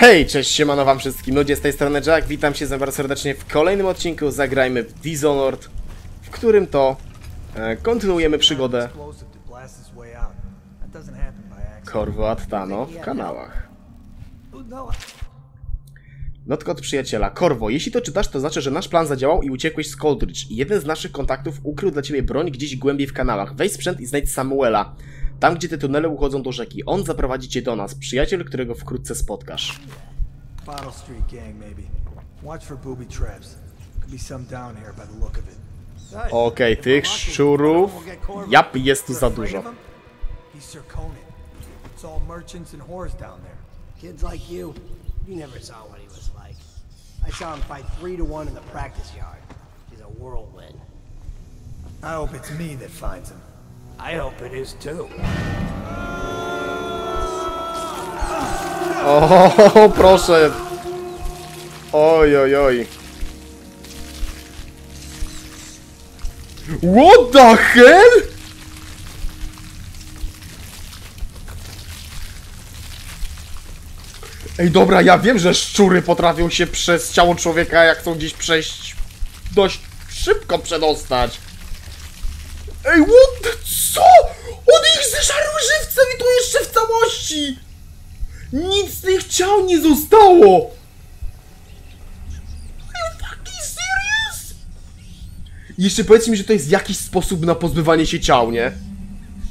Hej, cześć, siemano wam wszystkim ludzie, z tej strony Jack, witam się bardzo serdecznie w kolejnym odcinku Zagrajmy w Dishonored, w którym to e, kontynuujemy przygodę. Corvo Attano w kanałach. No, Notka od przyjaciela. Korwo, jeśli to czytasz, to znaczy, że nasz plan zadziałał i uciekłeś z Coldridge. Jeden z naszych kontaktów ukrył dla ciebie broń gdzieś głębiej w kanałach. Weź sprzęt i znajdź Samuela. Tam, gdzie te tunele uchodzą do rzeki. On zaprowadzi cię do nas. Przyjaciel, którego wkrótce spotkasz. Bottle Street gang, maybe. Watch for booby traps. Could be some down here by the look of it. Okej, tych szczurów... Jap, jest tu za dużo. Kids like you, you never saw what he was like. I saw him fight three to one in the practice yard. He's a whirlwind. I hope it's me that finds him. I hope it is too. Proszę. Oj, oj, oj. What the hell? Ej, dobra, ja wiem, że szczury potrafią się przez ciało człowieka, jak chcą gdzieś przejść, dość szybko przedostać. Ej, what the... Co? One ich zeżarły żywcem i to jeszcze w całości! Nic z tych ciał nie zostało! Jeszcze powiedz mi, że to jest jakiś sposób na pozbywanie się ciał, nie?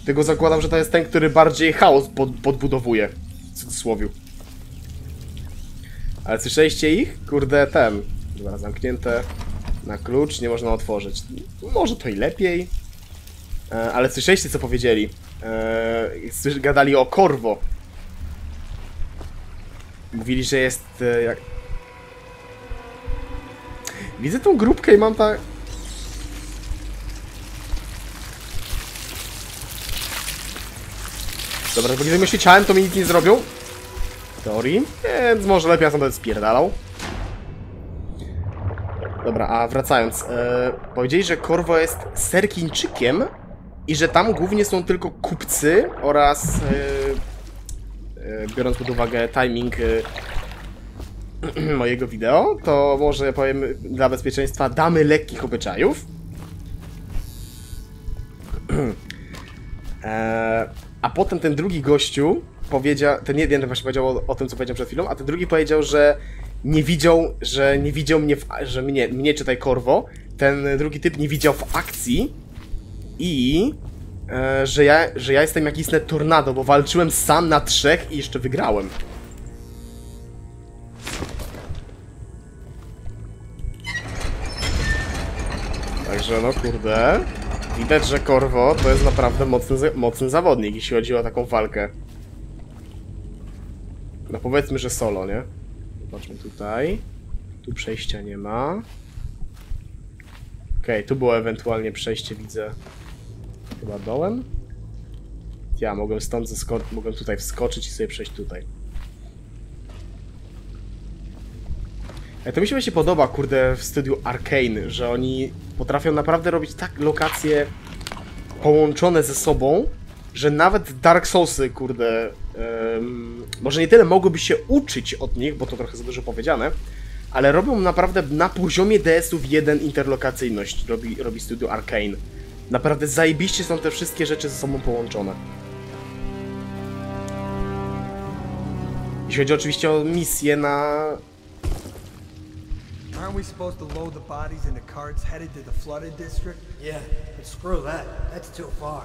Tego zakładam, że to jest ten, który bardziej chaos pod, podbudowuje. W cudzysłowie. Ale słyszeliście ich? Kurde, ten. Dobra, zamknięte na klucz, nie można otworzyć. Może to i lepiej. E, ale słyszeliście, co powiedzieli? E, gadali o Korwo. Mówili, że jest e, jak... Widzę tą grupkę i mam tak... Dobra, bo zajmę się ciałem, to mi nic nie zrobią. W teorii. Więc może lepiej ja sam spierdalał. Dobra, a wracając. E, powiedzieli, że Korwo jest serkińczykiem i że tam głównie są tylko kupcy oraz... E, e, biorąc pod uwagę timing e, mojego wideo, to może powiem dla bezpieczeństwa damy lekkich obyczajów. e, a potem ten drugi gościu powiedział, ten jeden właśnie powiedział o, o tym, co powiedział przed chwilą, a ten drugi powiedział, że nie widział, że nie widział mnie, w, że mnie, mnie czytaj Korwo, ten drugi typ nie widział w akcji i e, że, ja, że ja jestem jak istne tornado, bo walczyłem sam na trzech i jeszcze wygrałem. Także no kurde, widać, że Korwo to jest naprawdę mocny, mocny zawodnik, jeśli chodzi o taką walkę. No powiedzmy, że solo, nie? Zobaczmy tutaj. Tu przejścia nie ma. Okej, tu było ewentualnie przejście, widzę. Chyba dołem? Ja mogłem stąd zesko- mogłem tutaj wskoczyć i sobie przejść tutaj. E, To mi się właśnie podoba, kurde, w studiu Arkane, że oni potrafią naprawdę robić tak lokacje połączone ze sobą, że nawet Dark Soulsy, kurde, może nie tyle mogłyby się uczyć od nich, bo to trochę za dużo powiedziane, ale robią naprawdę na poziomie DS-ów jeden interlokacyjność, robi, robi studio Arkane. Naprawdę zajebiście są te wszystkie rzeczy ze sobą połączone. Jeśli chodzi oczywiście o misję na... Aren't we supposed to load the bodies into carts headed to the flooded district? Yeah, but screw that. That's too far.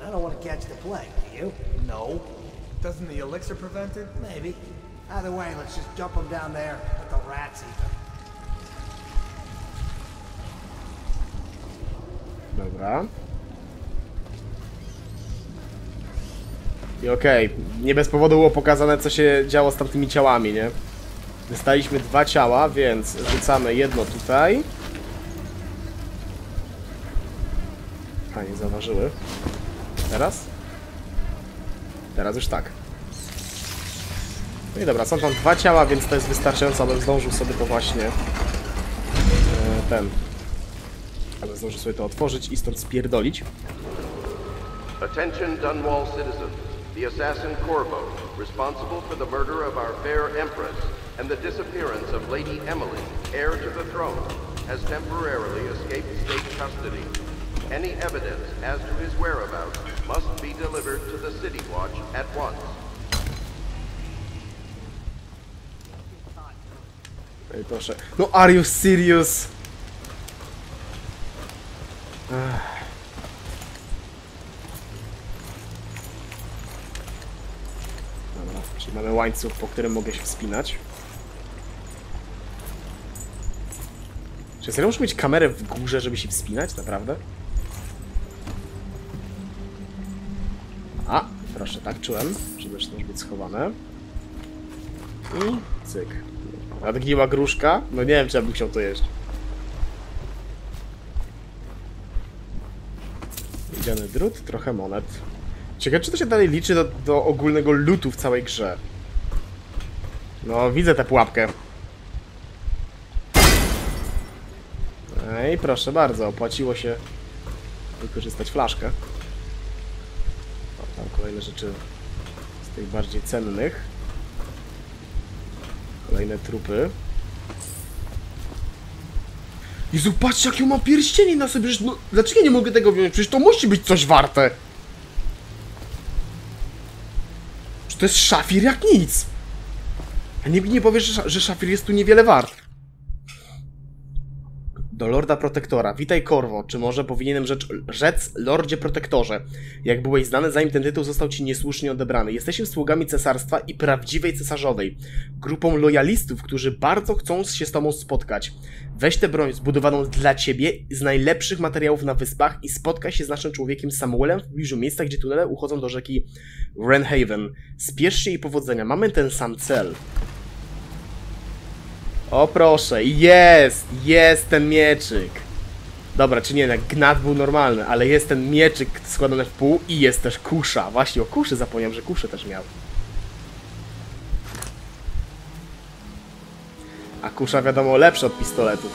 I don't want to catch the plague, do you? No. Doesn't the elixir prevent it? Maybe. Either way, let's just jump them down there. Let the rats eat Dobra. I okej, nie bez powodu było pokazane, co się działo z tamtymi ciałami, nie? Dostaliśmy dwa ciała, więc rzucamy jedno tutaj. A, nie zauważyły. Teraz? Teraz już tak. No i dobra, są tam dwa ciała, więc to jest wystarczająco, abym zdążył sobie to właśnie... e, ten... Abym zdążył sobie to otworzyć i stąd spierdolić. Attention Dunwall citizens. the assassin Corvo, responsible for the murder of our fair empress and the disappearance of Lady Emily, heir to the throne, has temporarily escaped state custody. Any evidence as to his whereabouts must be delivered to the City Watch at once. Proszę. No, are you serious? Dobra, czyli mamy łańcuch, po którym mogę się wspinać. Czy serio muszę mieć kamerę w górze, żeby się wspinać? Naprawdę? A, proszę, tak czułem, że też być schowane. I cyk. Nadgniła gruszka? No nie wiem, czy ja bym chciał to jeść. Widziany drut, trochę monet. Ciekawe, czy to się dalej liczy do, do ogólnego lootu w całej grze. No, widzę tę pułapkę. Ej, proszę bardzo, opłaciło się wykorzystać flaszkę. O, tam kolejne rzeczy z tych bardziej cennych. Kolejne trupy. Jezu, patrzcie jakie ma pierścienie na sobie, przecież no, dlaczego ja nie mogę tego wziąć? Przecież to musi być coś warte. Że to jest szafir jak nic. A nikt nie powie, że, że szafir jest tu niewiele wart. Do Lorda Protektora. Witaj, Korwo. Czy może powinienem rzecz, rzec Lordzie Protektorze? Jak byłeś znany, zanim ten tytuł został ci niesłusznie odebrany. Jesteśmy sługami cesarstwa i prawdziwej cesarzowej. Grupą lojalistów, którzy bardzo chcą się z tobą spotkać. Weź tę broń zbudowaną dla ciebie z najlepszych materiałów na wyspach i spotkaj się z naszym człowiekiem Samuelem w pobliżu miejsca, gdzie tunele uchodzą do rzeki Wrenhaven. Spiesz się i powodzenia. Mamy ten sam cel. O proszę, jest, jest ten mieczyk. Dobra, czy nie, gnat był normalny, ale jest ten mieczyk składany w pół i jest też kusza. Właśnie o kuszy zapomniałem, że kuszę też miał. A kusza wiadomo lepsza od pistoletu.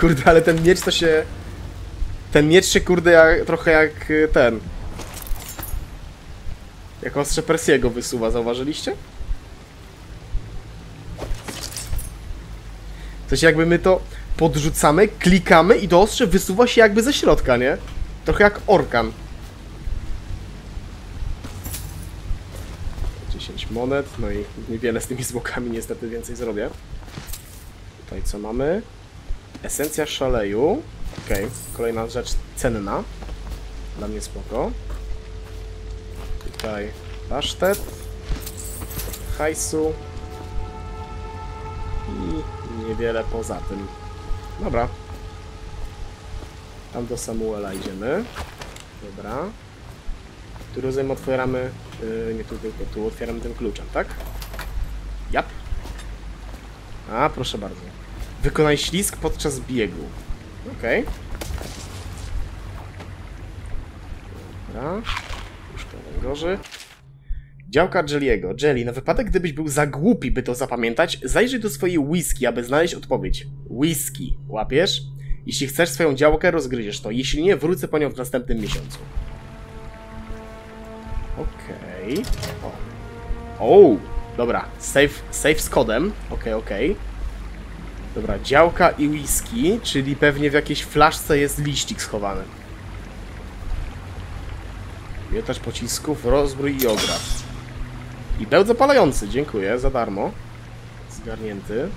Kurde, ale ten miecz to się... Ten miecz się kurde jak, trochę jak y, ten... Jak ostrze Persiego wysuwa, zauważyliście? W sensie jakby my to podrzucamy, klikamy i to ostrze wysuwa się jakby ze środka, nie? Trochę jak orkan. 10 monet, no i niewiele z tymi zwłokami niestety więcej zrobię. Tutaj co mamy? Esencja szaleju. Okej, kolejna rzecz cenna. Dla mnie spoko. Tutaj pasztet. Hajsu. I niewiele poza tym. Dobra. Tam do Samuela idziemy. Dobra. Tu rozumiem otwieramy... Yy, nie tu, tylko tu otwieramy tym kluczem, tak? Jap. A, proszę bardzo. Wykonaj ślizg podczas biegu. Okej. Dobra. Puszka węgorzy. Działka Jelliego. Jelly, na wypadek gdybyś był za głupi, by to zapamiętać, zajrzyj do swojej whisky, aby znaleźć odpowiedź. Whisky. Łapiesz? Jeśli chcesz swoją działkę, rozgryziesz to. Jeśli nie, wrócę po nią w następnym miesiącu. Okej. O. o! Dobra. Save, save z kodem. Okej, okej. Dobra, działka i whisky, czyli pewnie w jakiejś flaszce jest liścik schowany. Miotacz pocisków, rozbrój i ograz. I bełt zapalający, dziękuję, za darmo. Zgarnięty.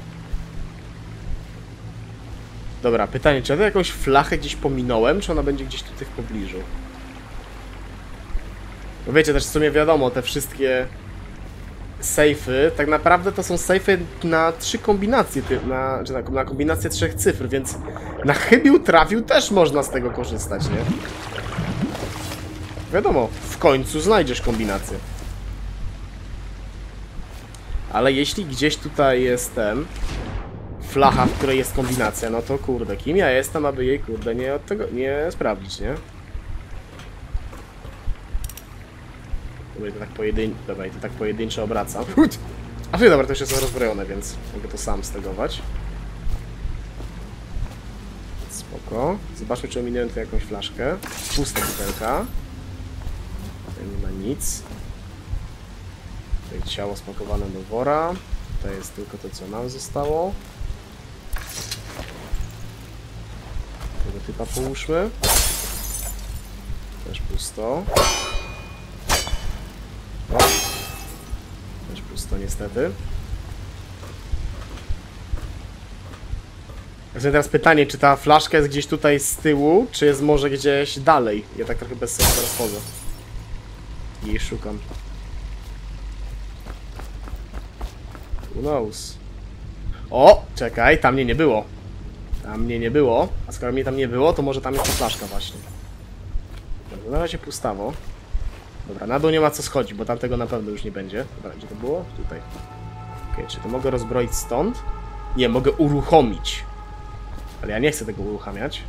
Dobra, pytanie, czy ja jakąś flachę gdzieś pominąłem, czy ona będzie gdzieś tutaj w pobliżu? Bo wiecie też, w sumie wiadomo, te wszystkie sejfy, tak naprawdę to są sejfy na trzy kombinacje, na, czy na, na kombinację trzech cyfr, więc na chybił trafił też można z tego korzystać, nie? Wiadomo, w końcu znajdziesz kombinację. Ale jeśli gdzieś tutaj jest ten flacha, w której jest kombinacja, no to kurde, kim ja jestem, aby jej kurde nie od tego nie sprawdzić, nie? Dobra, to tak pojedyn... Dobra, to tak pojedynczo obracam. A ty, dobra, to już jest rozbrojone, więc mogę to sam stegować. Spoko. Zobaczmy, czy ominąłem tu jakąś flaszkę. Pusta butelka. Tutaj nie ma nic. Tutaj ciało spakowane do wora. Tutaj jest tylko to, co nam zostało. Tego typa połóżmy. Też pusto. O. Też pusto niestety. Właśnie teraz pytanie, czy ta flaszka jest gdzieś tutaj z tyłu, czy jest może gdzieś dalej? Ja tak trochę bez sensu teraz chodzę. I szukam. Who knows? O! Czekaj, tam mnie nie było. Tam mnie nie było. A skoro mnie tam nie było, to może tam jest ta flaszka właśnie. Dobra, na razie pustawo. Dobra, na dół nie ma co schodzić, bo tamtego na pewno już nie będzie. Dobra, gdzie to było? Tutaj. Okej, czy to mogę rozbroić stąd? Nie, mogę uruchomić. Ale ja nie chcę tego uruchamiać.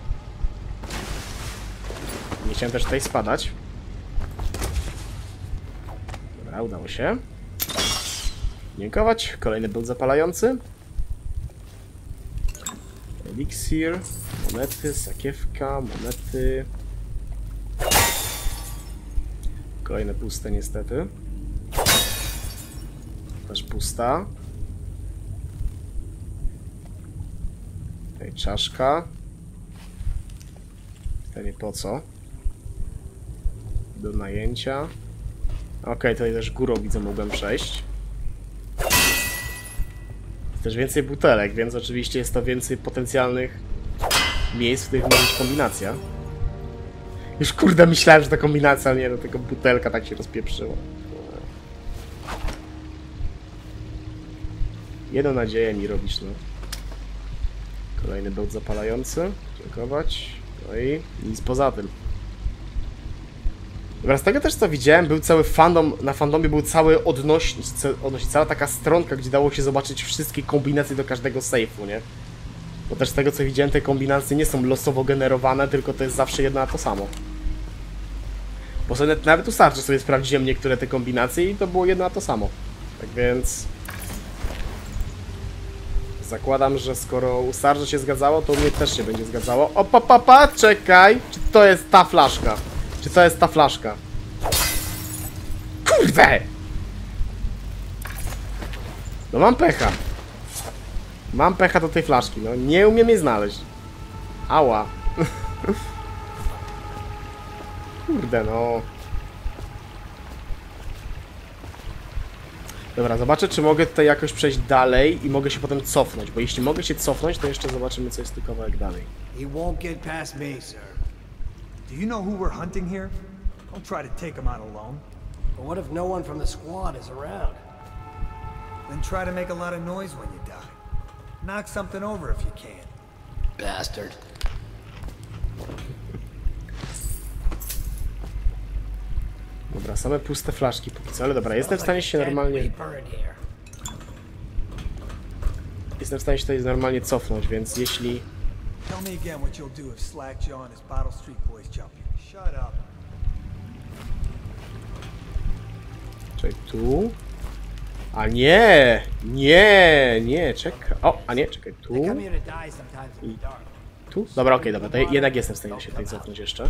Nie chciałem też tutaj spadać. Dobra, udało się. Dziękować. Kolejny był zapalający. Eliksir, monety, sakiewka, monety. Kolejne puste niestety. Też pusta. Tutaj czaszka. Pytanie po co? Do najęcia. Okej, tutaj też górą widzę mogłem przejść. Też więcej butelek, więc oczywiście jest to więcej potencjalnych miejsc, w których może być kombinacja. Już kurde myślałem, że to kombinacja, nie, no tylko butelka tak się rozpieprzyła. Jedną nadzieję mi robisz, no. Kolejny bełt zapalający. Dziękować. No i nic poza tym. Dobra, z tego też co widziałem, był cały fandom, na fandomie był cały odnośnik, odnośnik, cała taka stronka, gdzie dało się zobaczyć wszystkie kombinacje do każdego sejfu, nie? Bo też z tego co widziałem, te kombinacje nie są losowo generowane, tylko to jest zawsze jedno a to samo. Bo sobie nawet, nawet u Starczy sobie sprawdziłem niektóre te kombinacje i to było jedno a to samo. Tak więc... Zakładam, że skoro u Starczy się zgadzało, to u mnie też się będzie zgadzało. O, pa, pa, pa, czekaj! Czy to jest ta flaszka? Czy to jest ta flaszka? Kurde! No mam pecha. Mam pecha do tej flaszki, no nie umiem jej znaleźć. Ała. Kurde no. Dobra, zobaczę czy mogę tutaj jakoś przejść dalej i mogę się potem cofnąć, bo jeśli mogę się cofnąć, to jeszcze zobaczymy co jest tu kawałek dalej. He won't get past me, sir. Do you know who we're hunting here? Don't try to take him out alone. But what if no one from the squad is around? Then try to make a lot of noise when you die. Knock something over if you can. Bastard. Dobra, same puste flaszki póki co, ale dobra, jestem w stanie się normalnie... Reaper in here. Jestem w stanie się tutaj normalnie cofnąć, więc jeśli... Tell me again what you'll do if Slackjaw and his Bottle Street boys jump you. Shut up. Czekaj, tu... A nie! Nie! Nie, czekaj. O, a nie, czekaj, tu... Dark. Tu? Dobra, okej, dobra, to jednak jestem w stanie się tutaj cofnąć jeszcze.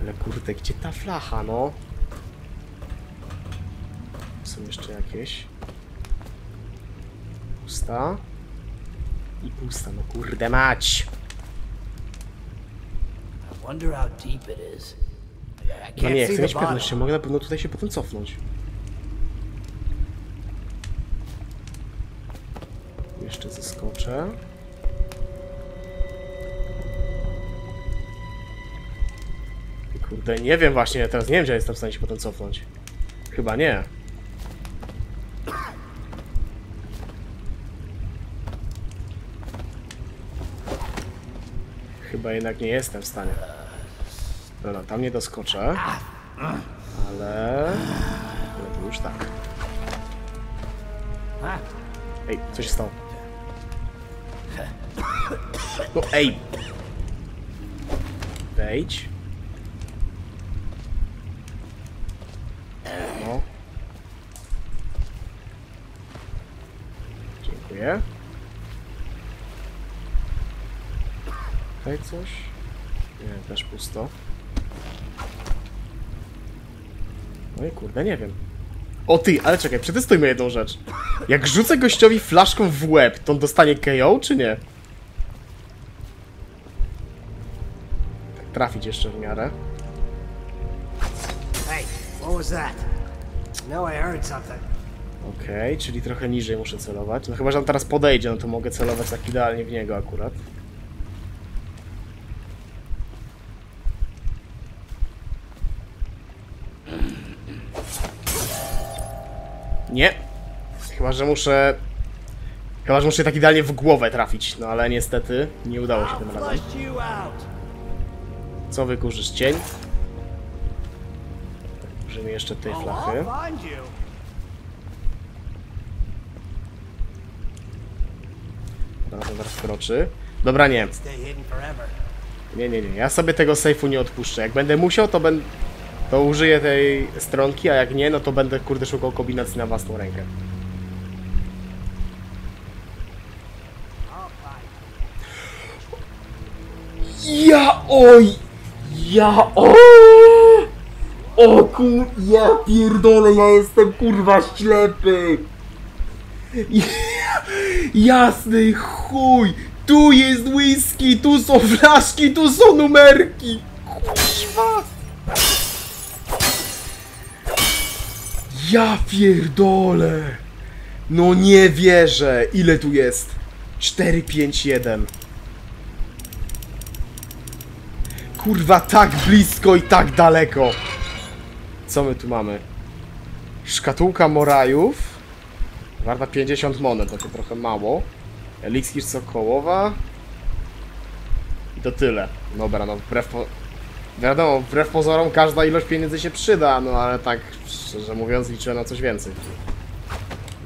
Ale kurde, gdzie ta flacha, no? Są jeszcze jakieś. Pusta. I pusta, no kurde mać! No nie, chcę mieć pewność, czy mogę na pewno tutaj się potem cofnąć. Jeszcze zeskoczę. Kurde, nie wiem właśnie, teraz nie wiem, gdzie jestem w stanie się potem cofnąć. Chyba nie. Chyba jednak nie jestem w stanie. Dobra, tam nie doskoczę. Ale... Ale to już tak. Ej, co się stało? No ej! Wejdź. No. Dziękuję. Tutaj coś? Nie, też pusto. No i kurde, nie wiem. O ty, ale czekaj, przetestujmy jedną rzecz. Jak rzucę gościowi flaszką w łeb, to on dostanie KO, czy nie? Tak trafić jeszcze w miarę. Hey, what was that? No, I heard something. Okej, czyli trochę niżej muszę celować. No chyba, że on teraz podejdzie, no to mogę celować tak idealnie w niego akurat. Nie. Chyba, że muszę... Chyba, że muszę tak idealnie w głowę trafić. No ale niestety nie udało się tym razem. Co wykurzysz? Cień? Użyjmy jeszcze tej Oh, flachy. Dobra, to zaraz kroczy. Dobra, nie. Nie, nie, nie. Ja sobie tego sejfu nie odpuszczę. Jak będę musiał, to będę... To użyję tej stronki, a jak nie, no to będę kurde szukał kombinacji na własną rękę. Ja oj! Ja o! O kur... Ja pierdolę, ja jestem kurwa ślepy! Jasny chuj! Tu jest whisky, tu są flaszki, tu są numerki! Ja pierdolę! No nie wierzę! Ile tu jest? 4, 5, 1. Kurwa, tak blisko i tak daleko. Co my tu mamy? Szkatułka Morajów. Warta 50 monet, to, trochę mało. Eliksir Sokołowa. I to tyle. Dobra, no wbrew po... Wiadomo, wbrew pozorom każda ilość pieniędzy się przyda, no ale tak, szczerze mówiąc, liczyłem na coś więcej.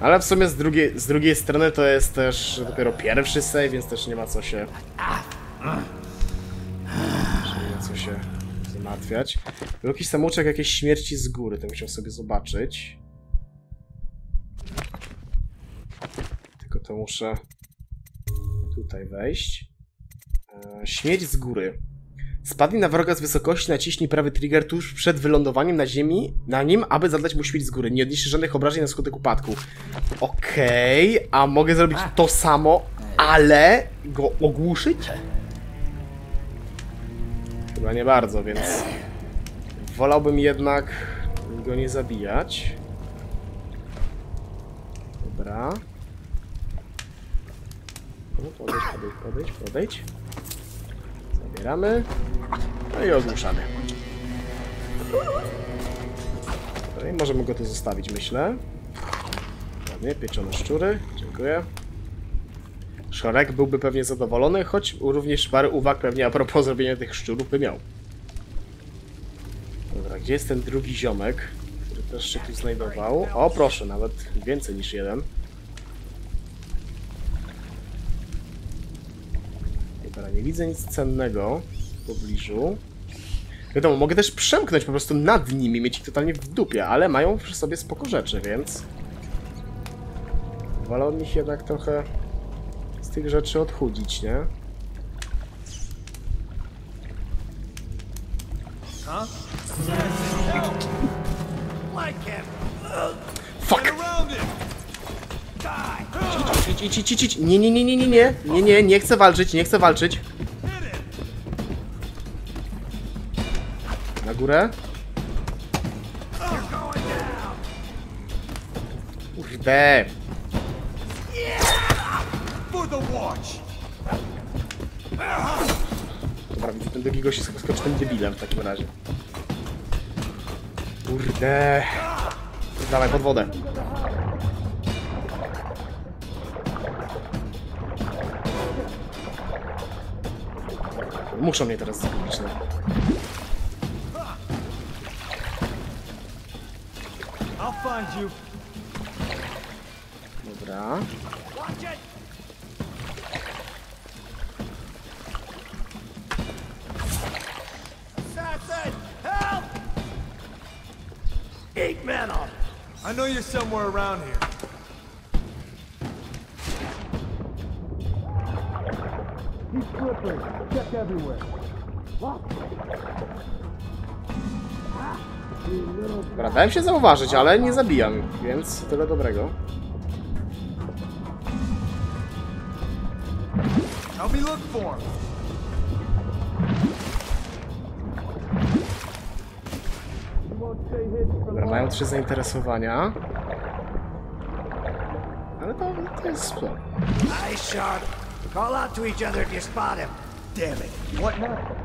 Ale w sumie z drugiej, z drugiej strony to jest też dopiero pierwszy save, więc też nie ma co się nie ma co się zmartwiać. Był jakiś samouczek jakiejś śmierci z góry, to musiał sobie zobaczyć. Tylko to muszę tutaj wejść. E, śmierć z góry. Spadnij na wroga z wysokości, naciśnij prawy trigger tuż przed wylądowaniem na ziemi, na nim, aby zadać mu śmierć z góry. Nie odniesie żadnych obrażeń na skutek upadku. Okej, a mogę zrobić to samo, ale go ogłuszyć? Chyba nie bardzo, więc wolałbym jednak go nie zabijać. Dobra. No, Podejdź, podejdź, podejdź, podejdź. Zabieramy. No i ogłuszamy. No i możemy go tu zostawić, myślę. Ładnie, pieczone szczury. Dziękuję. Szorek byłby pewnie zadowolony, choć również parę uwag pewnie a propos zrobienia tych szczurów by miał. Dobra, gdzie jest ten drugi ziomek, który też się tu znajdował? O, proszę, nawet więcej niż jeden. Nie widzę nic cennego w pobliżu. Wiadomo, mogę też przemknąć po prostu nad nimi, mieć ich totalnie w dupie, ale mają przy sobie spoko rzeczy, więc... Wolę od nich jednak trochę z tych rzeczy odchudzić, nie? Fuck! Die. Idź, idź, idź, idź. Nie, nie, nie, nie, nie, nie, nie, nie, nie chcę walczyć, nie chcę walczyć. Górę. Kurde. Dobra, widzę ten drugi gość skoczy tym debilem w takim razie. Kurde. Dawaj, pod wodę. Muszą mnie teraz zgubić, no. find you. Dobra. Eight men up! I know you're somewhere around here. He's slippery. Check everywhere. Lock. Dobra, dałem się zauważyć, ale nie zabijam, więc tyle dobrego. Help me look for him. Dobra, mają trzy zainteresowania. Ale to, to jest spoko. Nice shot. Call out to each other if you spot him. Damn it. What now?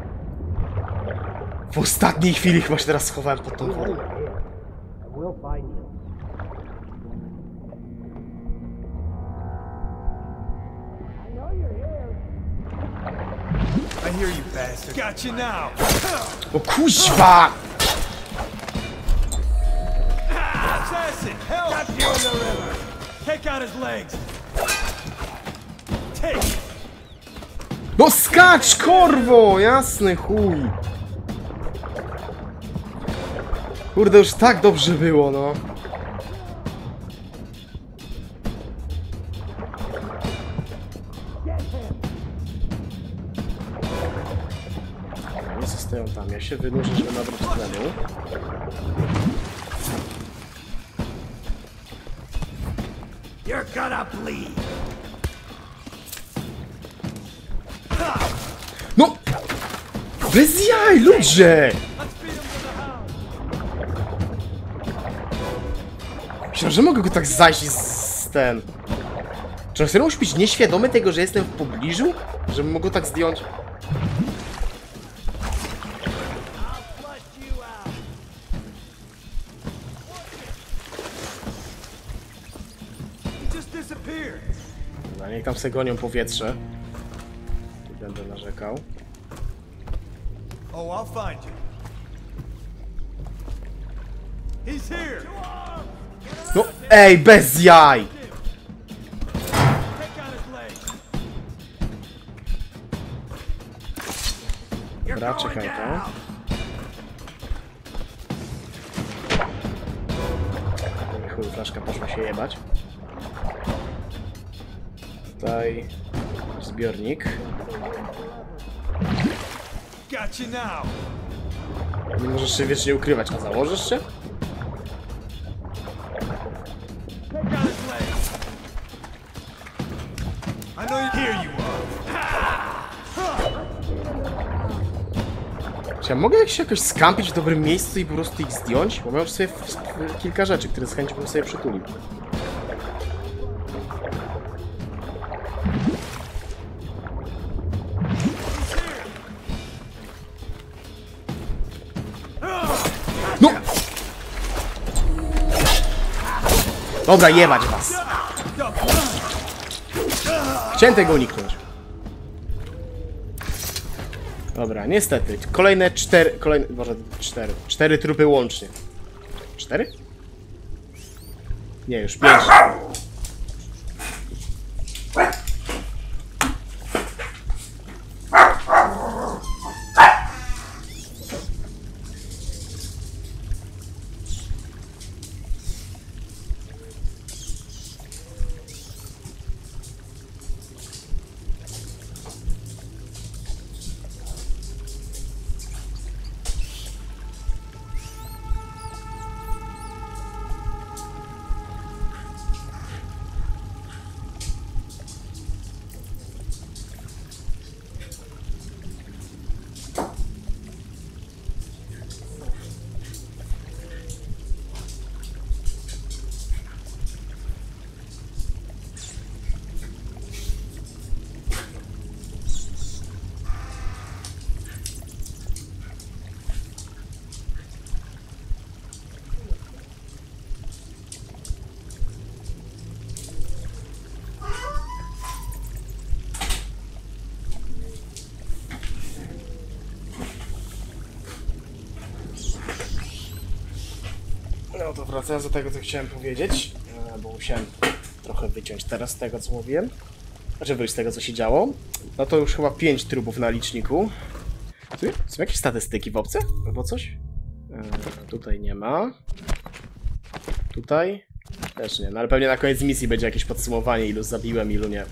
W ostatniej chwili chyba się teraz schowałem pod tą wodą. O kuźwa! No skacz, korwo! Jasny chuj! Kurde, już tak dobrze było, no. Nie zostają tam, ja się wynurzę, żeby nabrać tlenu. You're gonna bleed. No! Bez jaj, ludzie! Że mogę go tak zajść z ten... Czy on serio musi być nieświadomy tego, że jestem w pobliżu? Żebym mógł go tak zdjąć? No, niech tam se gonią powietrze. Tu będę narzekał. Oh, I'll find you. He's here. Ej, bez jaj! Dobra, czekaj to. Chuj, flaszka poszła się jebać. Tutaj zbiornik. Nie możesz się wiecznie ukrywać, a założysz się? I know you. Here you are. Czy ja mogę się jakoś skampić w dobrym miejscu i po prostu ich zdjąć? Bo mam już sobie kilka rzeczy, które z chęcią bym sobie przytulił. No! Dobra, jebać was. Chciałem tego uniknąć. Dobra, niestety. Kolejne cztery. Kolejne. Może cztery. Cztery trupy łącznie. Cztery? Nie, już pięć. To wracając do tego, co chciałem powiedzieć, e, bo musiałem trochę wyciąć teraz z tego, co mówiłem. Znaczy wyjść z tego, co się działo. No to już chyba 5 trupów na liczniku. Są jakieś statystyki w obce? Albo coś? E, tutaj nie ma. Tutaj? Też nie, no ale pewnie na koniec misji będzie jakieś podsumowanie, ilu zabiłem, ilu nie.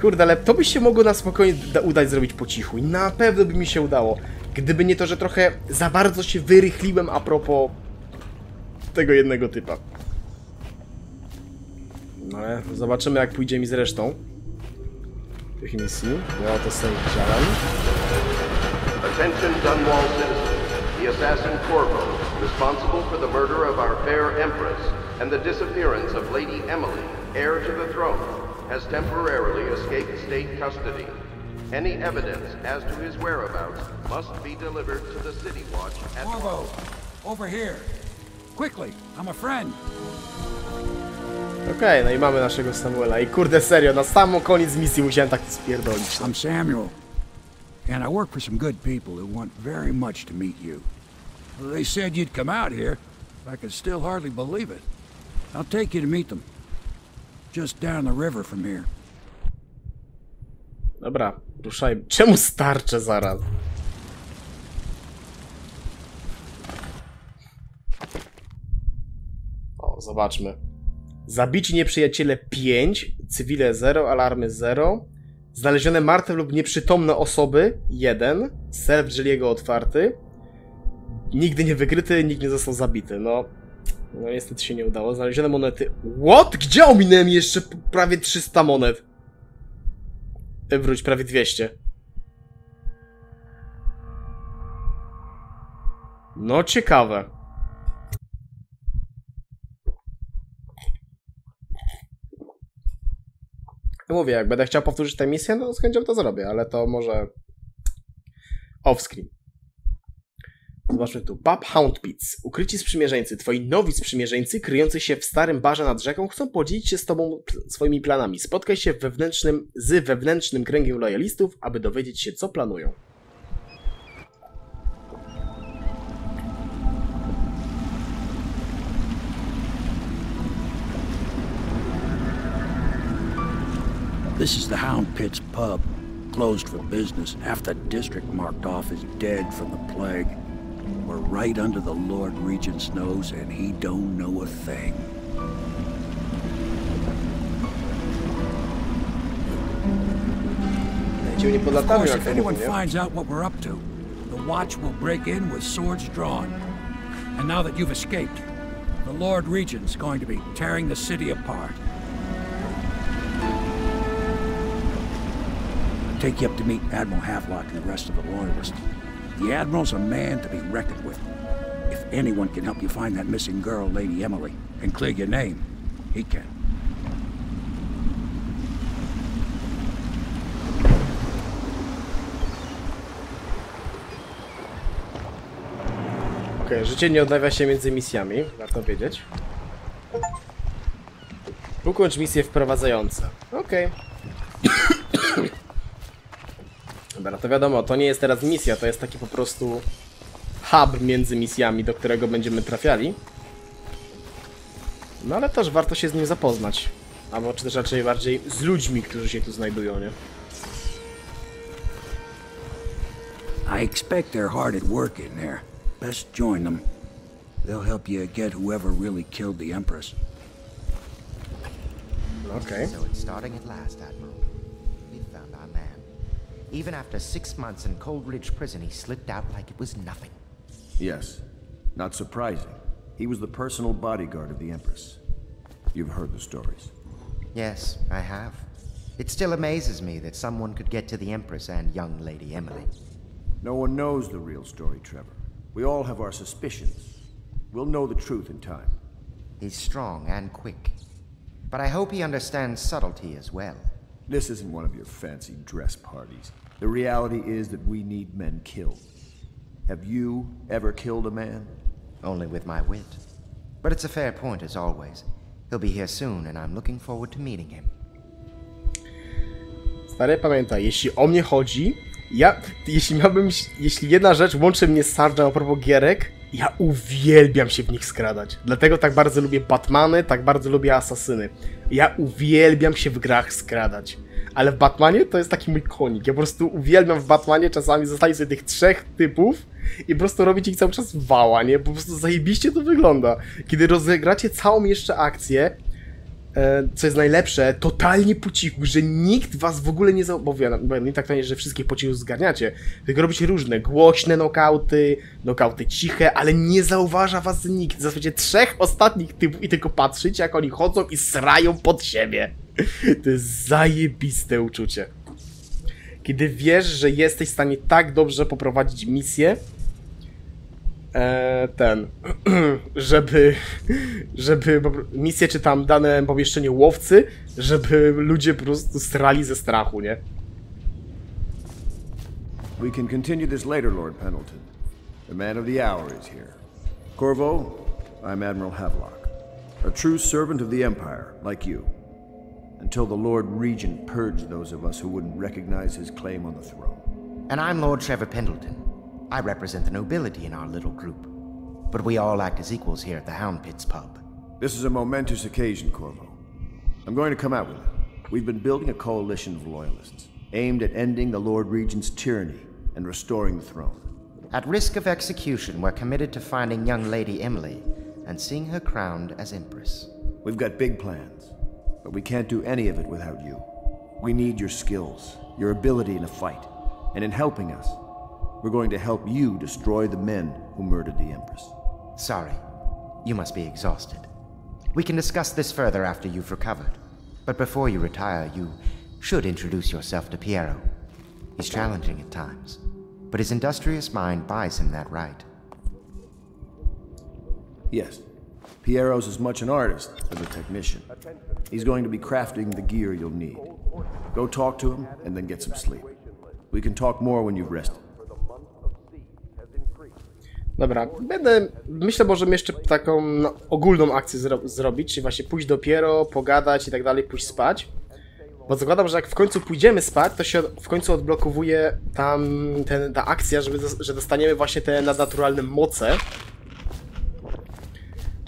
Kurde, ale to by się mogło na spokojnie da- udać zrobić po cichu. I na pewno by mi się udało. Gdyby nie to, że trochę za bardzo się wyrychliłem a propos tego jednego typa. No ale zobaczymy jak pójdzie mi z resztą tych misji. Ja to sobie widziałem. Attention Dunwall citizens. The assassin Corvo, responsible for the murder of our fair empress and the disappearance of Lady Emily, heir to the throne, has temporarily escaped state custody. Any evidence as to his whereabouts must be delivered to the City Watch at Corvo, over here. Quickly, I'm a friend. Okej, no i mamy naszego Samuela. I kurde serio, na sam koniec misji musiałem tak spierdolić. I'm Samuel, and I work for some good people who want very much to meet you. They said you'd come out here. I can still hardly believe it. I'll take you to meet them. Just down the river from here. Dobra, ruszajmy. Czemu starcze zaraz? Zobaczmy. Zabici nieprzyjaciele 5, cywile 0, alarmy 0. Znalezione martwe lub nieprzytomne osoby 1. Self Jelliego otwarty. Nigdy nie wykryty, nikt nie został zabity. No, no niestety się nie udało. Znalezione monety. What? Gdzie ominąłem jeszcze prawie 300 monet? E, Wróć, prawie 200. No, ciekawe. Mówię, jak będę chciał powtórzyć tę misję, no z chęcią to zrobię, ale to może off-screen. Zobaczmy tu. Pub Hound Pits. Ukryci sprzymierzeńcy. Twoi nowi sprzymierzeńcy, kryjący się w starym barze nad rzeką, chcą podzielić się z tobą swoimi planami. Spotkaj się wewnętrznym, z wewnętrznym kręgiem lojalistów, aby dowiedzieć się, co planują. This is the Hound Pits pub. Closed for business. Half the district marked off as dead from the plague. We're right under the Lord Regent's nose, and he don't know a thing. Of course, if anyone finds out what we're up to, the Watch will break in with swords drawn. And now that you've escaped, the Lord Regent's going to be tearing the city apart. Take you up to meet Admiral Havelock and the rest of the Loyalists. The Admiral's a man to be reckoned with. If anyone can help you find that missing girl, Lady Emily, and clear your name, he can. Okej, życie nie odnawia się między misjami, warto wiedzieć. Ukończ misje wprowadzające. Okej. Dobra, to wiadomo, to nie jest teraz misja, to jest taki po prostu hub między misjami, do którego będziemy trafiali. No ale też warto się z nim zapoznać. Albo czy też raczej bardziej z ludźmi, którzy się tu znajdują, nie? I expect they're hard at work in there. Best join them. They'll help you get whoever really killed the Empress. Okej. So it's starting at last, Admiral. Even after six months in Coldridge Prison, he slipped out like it was nothing. Yes. Not surprising. He was the personal bodyguard of the Empress. You've heard the stories. Yes, I have. It still amazes me that someone could get to the Empress and young Lady Emily. No one knows the real story, Trevor. We all have our suspicions. We'll know the truth in time. He's strong and quick. But I hope he understands subtlety as well. This isn't one of your fancy dress parties. The reality is that we need men killed. Have you ever killed a man? Only with my wit. But it's a fair point as always. He'll be here soon, and I'm looking forward to meeting him. Stary, pamiętaj, jeśli o mnie chodzi, ja, jeśli miałbym, jeśli jedna rzecz łączy mnie z Sarge'em a propos gierek, ja uwielbiam się w nich skradać. Dlatego tak bardzo lubię Batmany, tak bardzo lubię Asasyny. Ja uwielbiam się w grach skradać. Ale w Batmanie to jest taki mój konik. Ja po prostu uwielbiam w Batmanie czasami zostawić sobie tych trzech typów i po prostu robić ich cały czas wała, nie? Po prostu zajebiście to wygląda. Kiedy rozegracie całą jeszcze akcję, co jest najlepsze, totalnie po cichu, że nikt was w ogóle nie bo, bo nie tak to że wszystkich po cichu zgarniacie, tylko robicie różne, głośne nokauty, nokauty ciche, ale nie zauważa was nikt. W zasadzie trzech ostatnich typów i tylko patrzycie, jak oni chodzą i srają pod siebie. To jest zajebiste uczucie. Kiedy wiesz, że jesteś w stanie tak dobrze poprowadzić misję, e, ten, żeby, żeby misję czy tam dane pomieszczenie łowcy, żeby ludzie po prostu strali ze strachu, nie? We can continue this later, Lord Pendleton. The man of the hour is here. Corvo, I'm Admiral Havelock, a true servant of the Empire, like you. Until the Lord Regent purged those of us who wouldn't recognize his claim on the throne. And I'm Lord Trevor Pendleton. I represent the nobility in our little group. But we all act as equals here at the Hound Pits pub. This is a momentous occasion, Corvo. I'm going to come out with it. We've been building a coalition of loyalists, aimed at ending the Lord Regent's tyranny and restoring the throne. At risk of execution, we're committed to finding young Lady Emily and seeing her crowned as Empress. We've got big plans, but we can't do any of it without you. We need your skills, your ability in a fight, and in helping us, we're going to help you destroy the men who murdered the Empress. Sorry, you must be exhausted. We can discuss this further after you've recovered. But before you retire, you should introduce yourself to Piero. He's challenging at times, but his industrious mind buys him that right. Yes, Piero's as much an artist as a technician. He's going to be crafting the gear you'll need. Go talk to him and then get some sleep. We can talk more when you've rested. Dobra, będę, myślę, możemy jeszcze taką no, ogólną akcję zro zrobić, czyli właśnie pójść dopiero, pogadać i tak dalej, pójść spać. Bo zakładam, że jak w końcu pójdziemy spać, to się w końcu odblokowuje tam ten, ta akcja, żeby, że dostaniemy właśnie te nadnaturalne moce.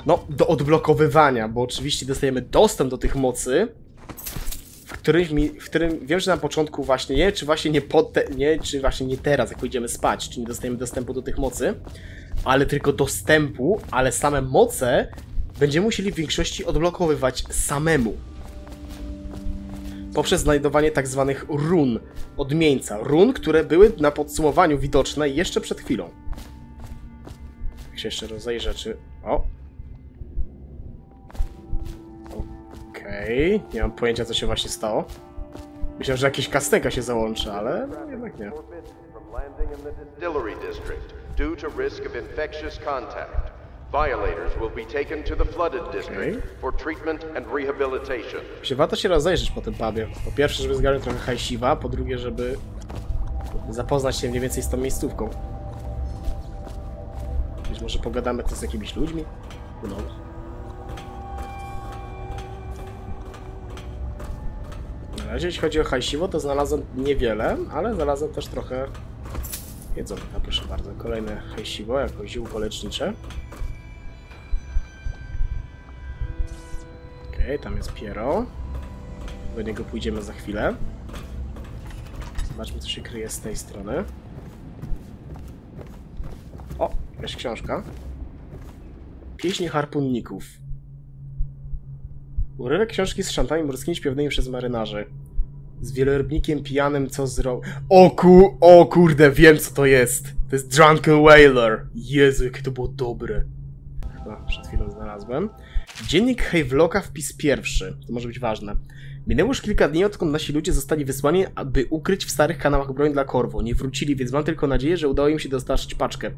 No, do odblokowywania, bo oczywiście dostajemy dostęp do tych mocy, w którym, mi, w którym wiem, że na początku właśnie nie, czy właśnie nie, te, nie, czy właśnie nie teraz, jak pójdziemy spać, czy nie dostajemy dostępu do tych mocy, ale tylko dostępu, ale same moce będziemy musieli w większości odblokowywać samemu. Poprzez znajdowanie tak zwanych run, odmieńca. Run, które były na podsumowaniu widoczne jeszcze przed chwilą. Jak się jeszcze rozejrzę, czy... O! Okej, nie mam pojęcia co się właśnie stało. Myślałem, że jakieś kastenka się załączy, ale no, jednak nie. due to risk of infectious contact. Violators will be taken to the flooded district Okay. for treatment and rehabilitation. Się warto się rozejrzeć po tym pubie. Po pierwsze, żeby zgarnąć trochę hajsiwa, po drugie, żeby zapoznać się mniej więcej z tą miejscówką. Być może pogadamy tu z jakimiś ludźmi? Who knows? Razie, jeśli chodzi o hajsiwo, to znalazłem niewiele, ale znalazłem też trochę jedzonka, proszę bardzo. Kolejne hajsiwo, jako ziółko lecznicze. Okej, tam jest Piero. Do niego pójdziemy za chwilę. Zobaczmy, co się kryje z tej strony. O, jakaś książka. Pieśni harpunników. Urywek książki z szantami morskimi śpiewanymi przez marynarzy. Z wielorybnikiem pijanym, co zro... O ku... O kurde, wiem co to jest! To jest Drunken Whaler! Jezu, jakie to było dobre. Przed chwilą znalazłem. Dziennik Havelocka, wpis pierwszy. To może być ważne. Minęło już kilka dni, odkąd nasi ludzie zostali wysłani, aby ukryć w starych kanałach broń dla Korwo. Nie wrócili, więc mam tylko nadzieję, że udało im się dostarczyć paczkę.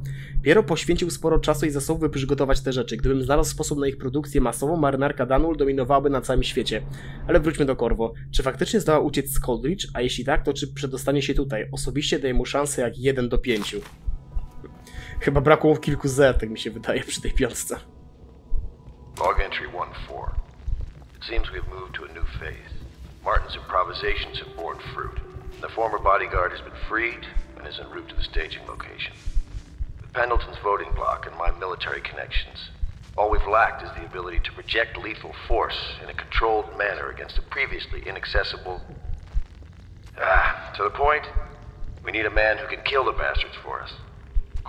Piero poświęcił sporo czasu i zasobów, by przygotować te rzeczy. Gdybym znalazł sposób na ich produkcję masową, marynarka Danul dominowałaby na całym świecie. Ale wróćmy do Korwo. Czy faktycznie zdoła uciec z Coldridge? A jeśli tak, to czy przedostanie się tutaj? Osobiście daję mu szansę jak 1 do 5. Chyba brakło kilku Z, tak mi się wydaje, przy tej piątce. Log entry 1-4. It seems we have moved to a new phase. Martin's improvisations have borne fruit. The former bodyguard has been freed and is en route to the staging location. With Pendleton's voting block and my military connections, all we've lacked is the ability to project lethal force in a controlled manner against a previously inaccessible... Ah, to the point, we need a man who can kill the bastards for us.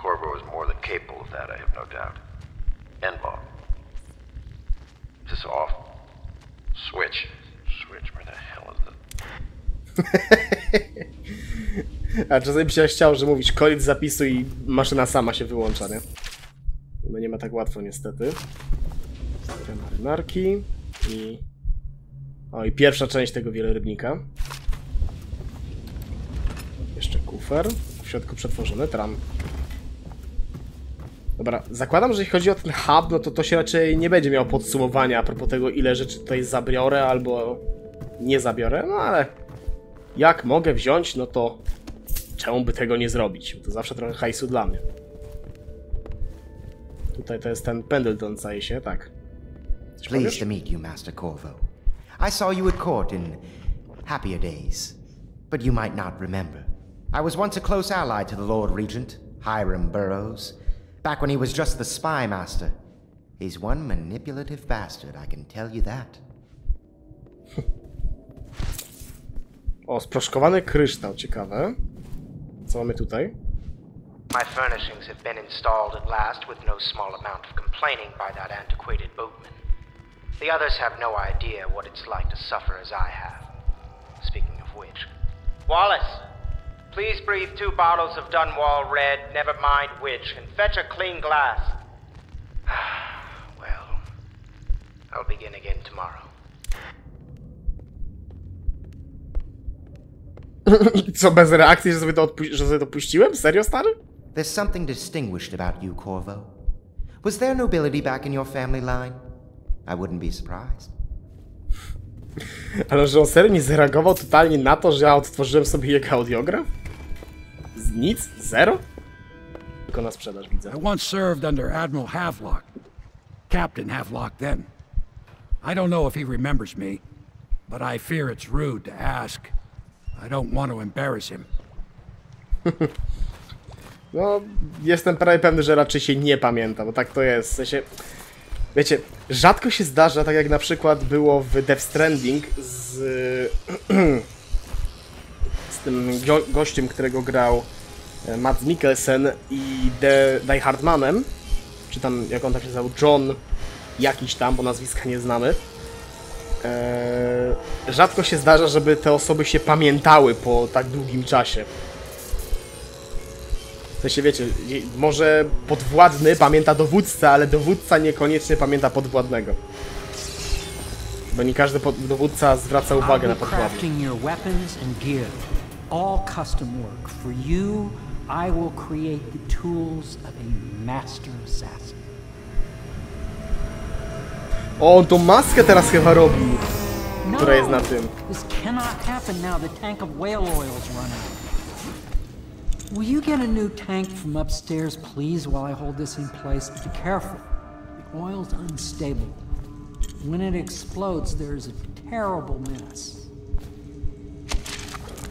Corvo is more than capable of that, I have no doubt. Enbom. Is this off? Switch. Switch, where the hell is it? A czasami by się chciał, że mówisz koniec zapisu i maszyna sama się wyłącza, nie? No nie ma tak łatwo niestety. Te marynarki i... O i pierwsza część tego wielorybnika. Jeszcze kufer. W środku przetworzony, tram. Dobra, zakładam, że jeśli chodzi o ten hub, no to to się raczej nie będzie miało podsumowania a propos tego, ile rzeczy tutaj zabiorę albo nie zabiorę, no ale jak mogę wziąć, no to czemu by tego nie zrobić? To zawsze trochę hajsu dla mnie. Tutaj to jest ten Pendleton, zdaje się, tak. Coś Pleased powiesz? to meet you, Master Corvo. I saw you at court in happier days, but you might not remember. I was once a close ally to the Lord Regent, Hiram Burroughs, back when he was just the spy master. He's one manipulative bastard, I can tell you that. O, sproszkowany kryształ, ciekawe. Co mamy tutaj? My furnishings have been installed at last with no small amount of complaining by that antiquated boatman. The others have no idea what it's like to suffer as I have. Speaking of which, Wallace, please breathe two bottles of Dunwall Red, never mind which, and fetch a clean glass. well, I'll begin again tomorrow. Co, bez reakcji, że sobie to, że sobie to puściłem? Serio, stary? There's something distinguished about you, Corvo. Was there nobility back in your family line? I wouldn't be surprised. Ale że on serio nie zareagował totalnie na to, że ja odtworzyłem sobie jego audiograf? Nic? Zero? Tylko na sprzedaż widzę. I once served under Admiral Havelock. Captain Havelock then. I don't know if he remembers me, but I fear it's rude to ask. I don't want to embarrass him. No, jestem prawie pewny, że raczej się nie pamięta, bo tak to jest. W sensie, wiecie, rzadko się zdarza, tak jak na przykład było w Death Stranding z, z tym gościem, którego grał e, Mads Mikkelsen i The, Die Hardmanem, czy tam, jak on tak się nazywał, John jakiś tam, bo nazwiska nie znamy. Eee, rzadko się zdarza, żeby te osoby się pamiętały po tak długim czasie. W sensie wiecie, może podwładny pamięta dowódcę, ale dowódca niekoniecznie pamięta podwładnego. Bo nie każdy pod- dowódca zwraca uwagę na. For you, I will create the tools of a master assassin. O, on tą maskę teraz chyba robi, No! która jest na tym. This cannot happen now. The tank of whale oil's run out. Will you get a new tank from upstairs, please, while I hold this in place? Be careful. The oil's unstable. When it explodes, there's a terrible mess.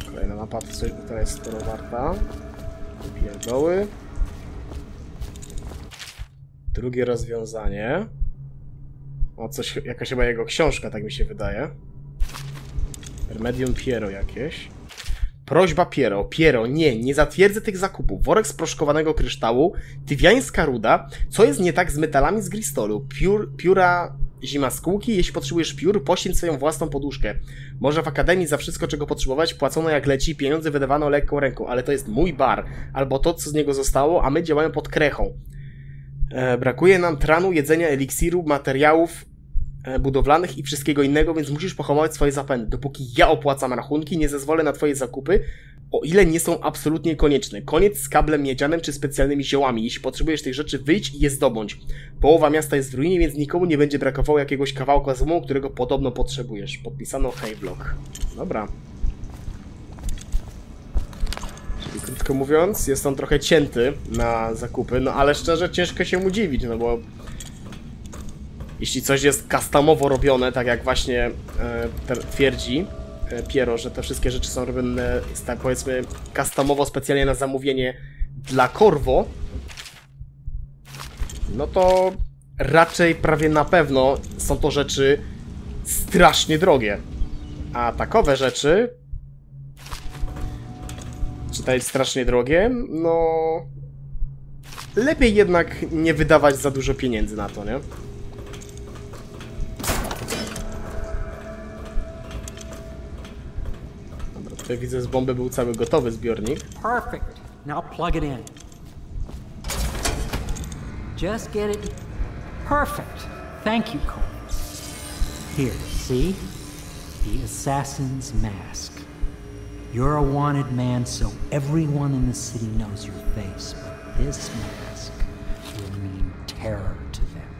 Kolejna mapa, która jest sporo warta. Pierdoły. Drugie rozwiązanie. O, coś, jakaś chyba jego książka, tak mi się wydaje. Remedium Piero jakieś. Prośba Piero. Piero, nie, nie zatwierdzę tych zakupów. Worek sproszkowanego kryształu, tywiańska ruda. Co jest nie tak z metalami z Gristolu? Piór, pióra zima skółki. Jeśli potrzebujesz piór, poświęć swoją własną poduszkę. Może w akademii za wszystko, czego potrzebować, płacono jak leci, pieniądze wydawano lekką ręką, ale to jest mój bar, albo to, co z niego zostało, a my działamy pod krechą. E, brakuje nam tranu, jedzenia, eliksiru, materiałów e, budowlanych i wszystkiego innego, więc musisz pohamować swoje zapędy. Dopóki ja opłacam rachunki, nie zezwolę na twoje zakupy, o ile nie są absolutnie konieczne. Koniec z kablem miedzianym czy specjalnymi ziołami. Jeśli potrzebujesz tych rzeczy, wyjdź i je zdobądź. Połowa miasta jest w ruinie, więc nikomu nie będzie brakowało jakiegoś kawałka złomu, którego podobno potrzebujesz. Podpisano Havelock. Dobra. Czyli krótko mówiąc, jest on trochę cięty na zakupy, no ale szczerze ciężko się mu dziwić, no bo jeśli coś jest customowo robione, tak jak właśnie e, twierdzi Piero, że te wszystkie rzeczy są robione, tak powiedzmy, customowo, specjalnie na zamówienie dla Corvo, no to raczej prawie na pewno są to rzeczy strasznie drogie. A takowe rzeczy, czy to jest strasznie drogie, no lepiej jednak nie wydawać za dużo pieniędzy na to, nie? Tutaj widzę, z bomby był cały gotowy zbiornik. Perfect. Now plug it in. Just get it. Perfect. Thank you, Cole. Here, see? The assassin's mask. You're a wanted man, so everyone in the city knows your face, but this mask will mean terror to them.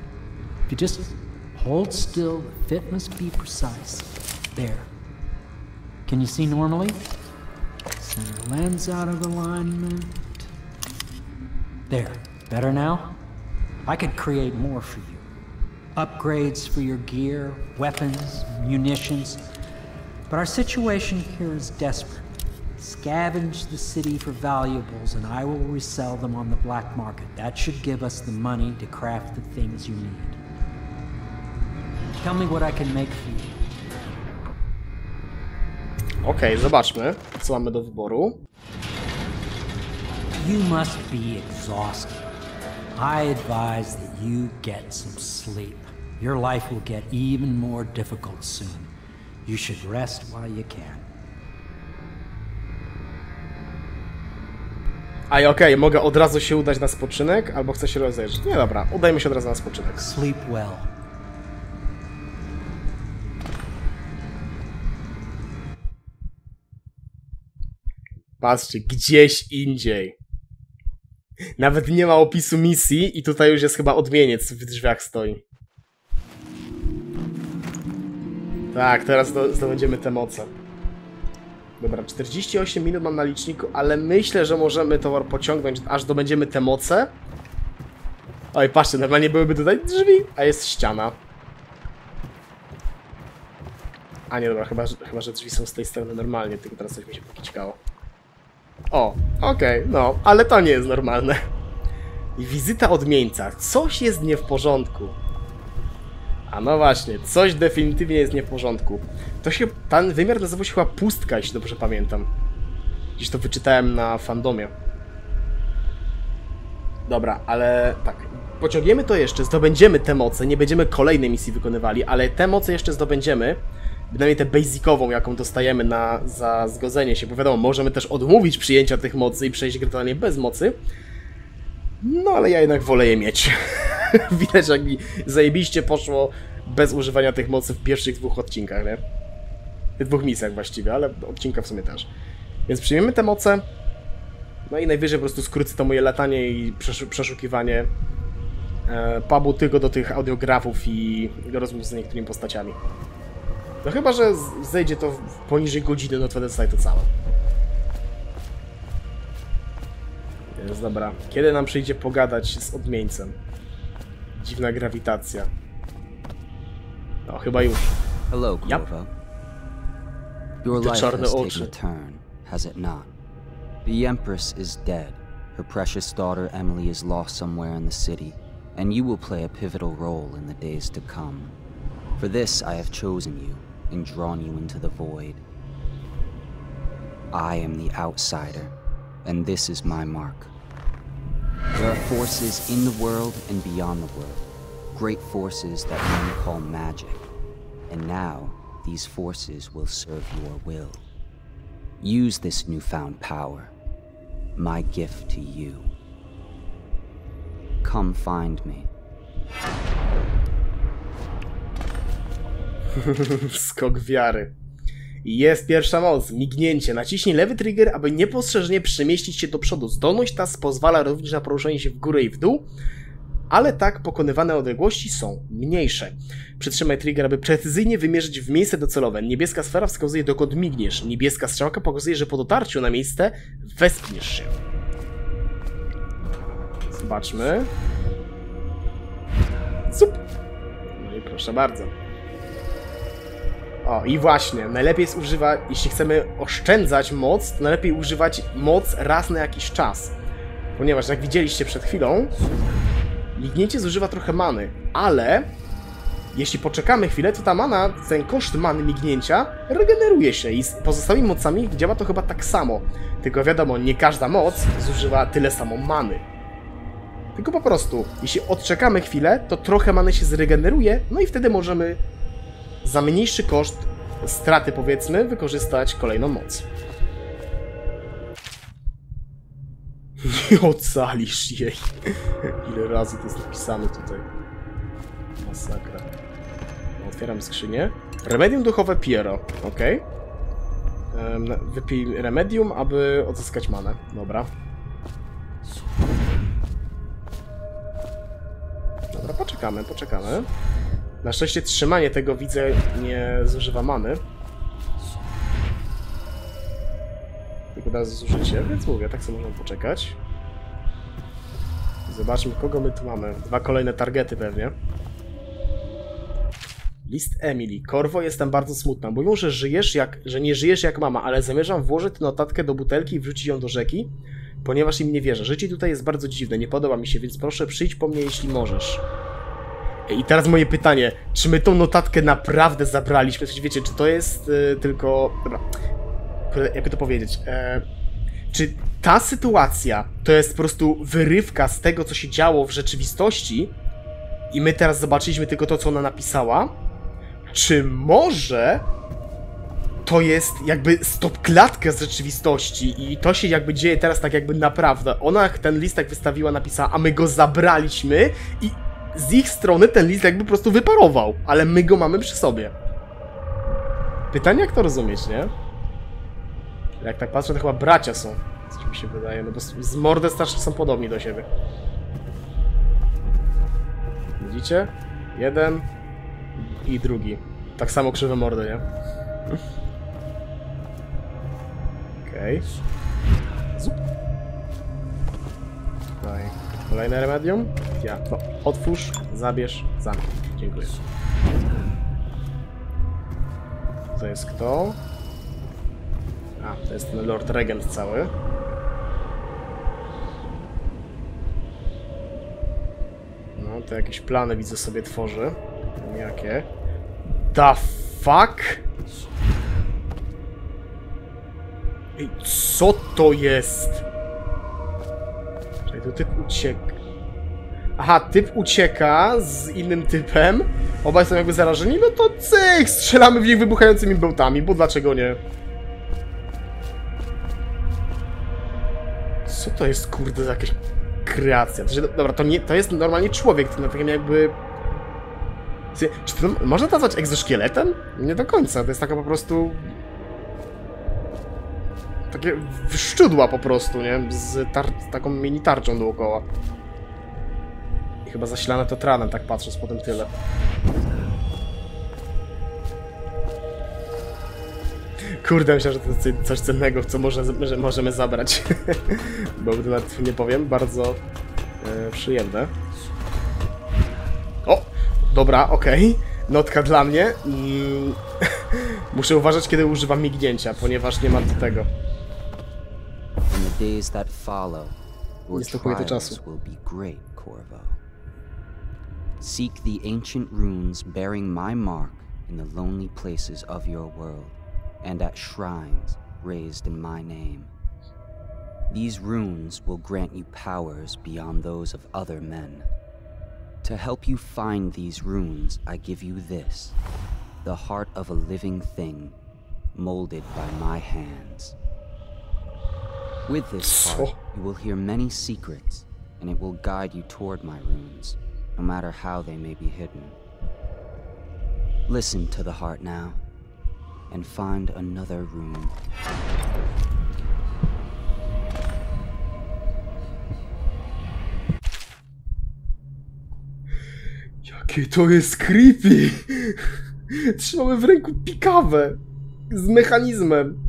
If you just hold still, the fit must be precise. There. Can you see normally? Center lens out of alignment. There. Better now? I could create more for you. Upgrades for your gear, weapons, munitions. But our situation here is desperate. Scavenge the city for valuables, and I will resell them on the black market. That should give us the money to craft the things you need. Tell me what I can make for you. Okej, zobaczmy, co mamy do wyboru. You must be exhausted. I advise that you get some sleep. Your life will get even more difficult soon. You should rest while you can. A okej, mogę od razu się udać na spoczynek, albo chcę się rozejrzeć. Nie, dobra, udajmy się od razu na spoczynek. Sleep well. Patrzcie, gdzieś indziej. Nawet nie ma opisu misji i tutaj już jest chyba odmieniec w drzwiach stoi. Tak, teraz zdo- zdobędziemy te moce. Dobra, 48 minut mam na liczniku, ale myślę, że możemy towar pociągnąć, aż dobędziemy te moce. Oj, patrzcie, normalnie byłyby tutaj drzwi, a jest ściana. A nie, dobra, chyba, chyba że drzwi są z tej strony normalnie, tylko teraz coś mi się pokićkało. O, okej, no, ale to nie jest normalne. Wizyta odmieńca. Coś jest nie w porządku. A no właśnie, coś definitywnie jest nie w porządku. To się, ten wymiar nazywał się chyba pustka, jeśli dobrze pamiętam. Gdzieś to wyczytałem na fandomie. Dobra, ale tak. Pociągniemy to jeszcze, zdobędziemy te moce, nie będziemy kolejnej misji wykonywali, ale te moce jeszcze zdobędziemy. Bynajmniej tę basicową, jaką dostajemy na, za zgodzenie się, bo wiadomo, możemy też odmówić przyjęcia tych mocy i przejść grę totalnie bez mocy. No ale ja jednak wolę je mieć. Widać, jak mi zajebiście poszło bez używania tych mocy w pierwszych dwóch odcinkach, nie? W dwóch misjach właściwie, ale odcinka w sumie też. Więc przyjmiemy te moce. No i najwyżej po prostu skrócę to moje latanie i przeszu- przeszukiwanie e, pubu tylko do tych audiografów i rozmów z niektórymi postaciami. No chyba, że zejdzie to poniżej godziny, no to wtedy zostaje to całe. Więc dobra. Kiedy nam przyjdzie pogadać z odmieńcem? Dziwna grawitacja. No, chyba już. Hello. Corvo. Your life has taken a turn, has it not? The Empress is dead. Her precious daughter Emily is lost somewhere in the city, and you will play a pivotal role in the days to come. For this, I have chosen you and drawn you into the void. I am the outsider, and this is my mark. There are forces in the world and beyond the world, great forces that men call magic. And now, these forces will serve your will. Use this newfound power, my gift to you. Come find me. Skok wiary. Jest pierwsza moc. Mignięcie. Naciśnij lewy trigger, aby niepostrzeżenie przemieścić się do przodu. Zdolność ta pozwala również na poruszanie się w górę i w dół, ale tak pokonywane odległości są mniejsze. Przytrzymaj trigger, aby precyzyjnie wymierzyć w miejsce docelowe. Niebieska sfera wskazuje dokąd migniesz. Niebieska strzałka pokazuje, że po dotarciu na miejsce wespniesz się. Zobaczmy. Zup. No i proszę bardzo. O, i właśnie, najlepiej jest używać, jeśli chcemy oszczędzać moc, to najlepiej używać moc raz na jakiś czas. Ponieważ, jak widzieliście przed chwilą, mignięcie zużywa trochę many, ale jeśli poczekamy chwilę, to ta mana, ten koszt many mignięcia regeneruje się i z pozostałymi mocami działa to chyba tak samo. Tylko wiadomo, nie każda moc zużywa tyle samo many. Tylko po prostu, jeśli odczekamy chwilę, to trochę many się zregeneruje, no i wtedy możemy za mniejszy koszt straty, powiedzmy, wykorzystać kolejną moc. Nie ocalisz jej. Ile razy to jest napisane tutaj. Masakra. Otwieram skrzynię. Remedium duchowe Piero. Ok. Wypij remedium, aby odzyskać manę. Dobra. Dobra, poczekamy, poczekamy. Na szczęście trzymanie tego widzę nie zużywa many. Tylko da zużycie, więc mówię, tak sobie możemy poczekać. Zobaczmy, kogo my tu mamy. Dwa kolejne targety pewnie. List Emily. Korwo, jestem bardzo smutna. Mówią, że żyjesz jak, że nie żyjesz jak mama, ale zamierzam włożyć notatkę do butelki i wrzucić ją do rzeki, ponieważ im nie wierzę. Życie tutaj jest bardzo dziwne, nie podoba mi się, więc proszę przyjdź po mnie, jeśli możesz. I teraz moje pytanie, czy my tą notatkę naprawdę zabraliśmy? Coś wiecie, czy to jest y, tylko... Dobra, jakby to powiedzieć... E, czy ta sytuacja to jest po prostu wyrywka z tego, co się działo w rzeczywistości i my teraz zobaczyliśmy tylko to, co ona napisała? Czy może to jest jakby stopklatka z rzeczywistości i to się jakby dzieje teraz tak jakby naprawdę. Ona ten listek wystawiła, napisała, a my go zabraliśmy i z ich strony ten list jakby po prostu wyparował, ale my go mamy przy sobie. Pytanie jak to rozumieć, nie? Jak tak patrzę, to chyba bracia są. Coś mi się wydaje, no bo z mordę strasznie są podobni do siebie. Widzicie? Jeden i drugi. Tak samo krzywe mordy, nie? Okej. Okay. Zup. Tutaj. Kolejne remedium? Ja. No, otwórz, zabierz, zamknij. Dziękuję. To jest kto? A, to jest ten Lord Regent cały. No, to jakieś plany widzę sobie tworzy. Jakie? The fuck? Ej, co to jest? Czekaj, to typ ucieka. Aha, typ ucieka z innym typem. Obaj są jakby zarażeni, no to cyk, strzelamy w nich wybuchającymi bełtami, bo dlaczego nie? Co to jest, kurde, za jakaś kreacja? To dobra, to, nie, to jest normalnie człowiek, to na takim jakby... Czy to można nazwać egzoszkieletem? Nie do końca, to jest taka po prostu... Takie szczudła po prostu, nie? Z, taką mini tarczą dookoła. I chyba zasilane to tranem, tak patrząc po tym tyle. Kurde, myślę, że to jest coś cennego, co może, że możemy zabrać. Bo nawet nie powiem, bardzo e, przyjemne. O! Dobra, okej. Okay. Notka dla mnie. Mm, muszę uważać, kiedy używam mignięcia, ponieważ nie mam do tego. Nie be great, Corvo. Seek the ancient runes bearing my mark in the lonely places of your world. and at shrines raised in my name. These runes will grant you powers beyond those of other men. To help you find these runes, I give you this the heart of a living thing, molded by my hands. With this heart, you will hear many secrets, and it will guide you toward my runes, no matter how they may be hidden. Listen to the heart now and find another room. Jakie to jest creepy! Trzymamy w ręku pikawę z mechanizmem.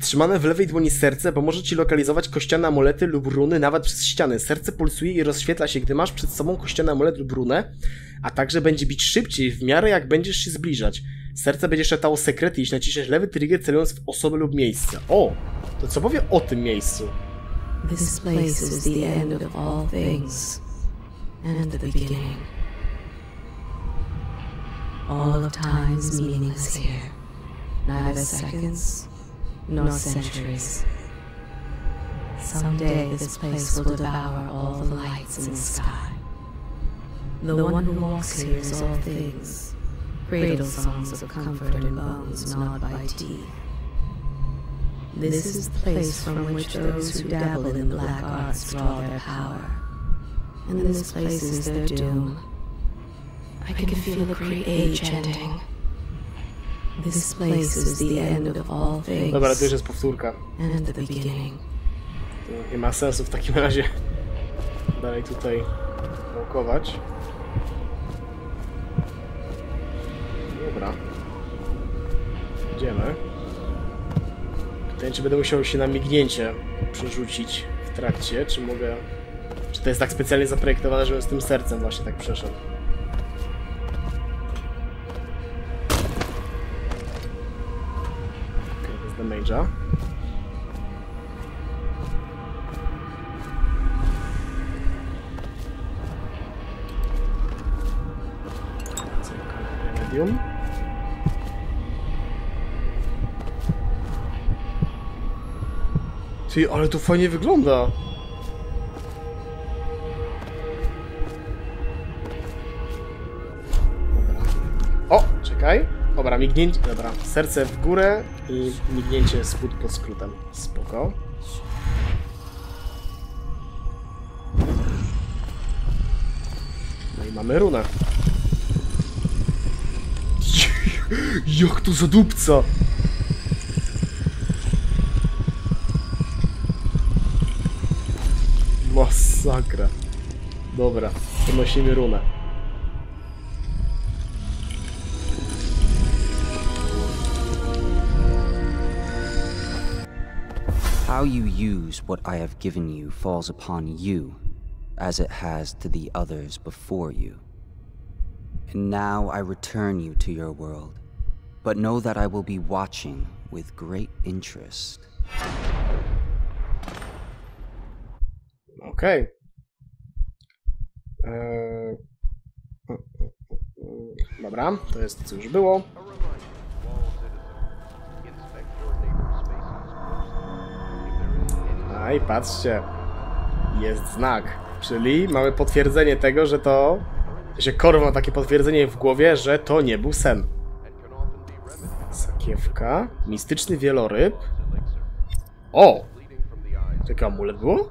Trzymane w lewej dłoni serce pomoże ci lokalizować kościane amulety lub runy nawet przez ściany. Serce pulsuje i rozświetla się, gdy masz przed sobą kościany amulet lub runę, a także będzie bić szybciej w miarę jak będziesz się zbliżać. Serce będzie szeptało sekrety, jeśli naciśniesz lewy trigger celując w osobę lub miejsce. O! To co powie o tym miejscu? This place is the end of all things and the beginning. All of time's meaningless here. Neither seconds nor centuries. Someday this place will devour all the lights in the sky. The one who walks here is all things. Cradle songs of comfort and bones gnawed by teeth. This is the place from which those who dabble in black arts draw their power. And this place is their doom. I can feel the great age ending. This place is the end of all things. Dobra, to już jest powtórka. And the beginning. To Nie ma sensu w takim razie dalej tutaj wałkować. Dobra. Idziemy. Pytanie, czy będę musiał się na mignięcie przerzucić w trakcie, czy mogę... Czy to jest tak specjalnie zaprojektowane, żebym z tym sercem właśnie tak przeszedł? Damage'a. Medium. Ty, ale to fajnie wygląda. Dobra, mignięcie. Dobra, serce w górę i mignięcie spód pod skrótem. Spoko. No i mamy runę. Jak to zadupca! Masakra. Dobra, podnosimy runę. How you use what I have given you falls upon you, as it has to the others before you. And now I return you to your world, but know that I will be watching with great interest. Okay. Eee... Dobra, to jest co już było. A i patrzcie, jest znak, czyli mamy potwierdzenie tego, że to... że Korw ma takie potwierdzenie w głowie, że to nie był sen. Sakiewka, mistyczny wieloryb. O! Jaki amulet było?